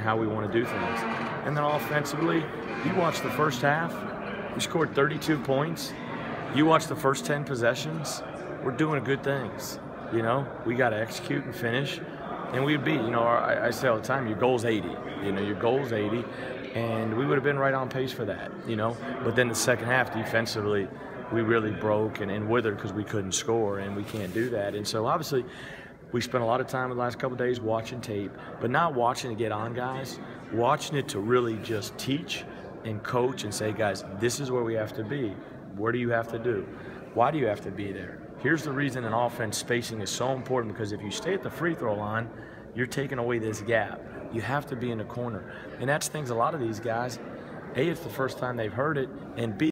and how we want to do things. And then offensively, you watch the first half, we scored 32 points. You watch the first 10 possessions, we're doing good things. You know, we got to execute and finish, and we'd be, you know, I, I say all the time, your goal's 80. You know, your goal's 80, and we would have been right on pace for that, you know. But then the second half, defensively, we really broke and, and withered because we couldn't score, and we can't do that. And so obviously, we spent a lot of time the last couple days watching tape, but not watching to get on guys, watching it to really just teach and coach and say, guys, this is where we have to be. Where do you have to do? Why do you have to be there? Here's the reason in offense spacing is so important because if you stay at the free throw line, you're taking away this gap. You have to be in the corner. And that's things a lot of these guys, A, it's the first time they've heard it, and B,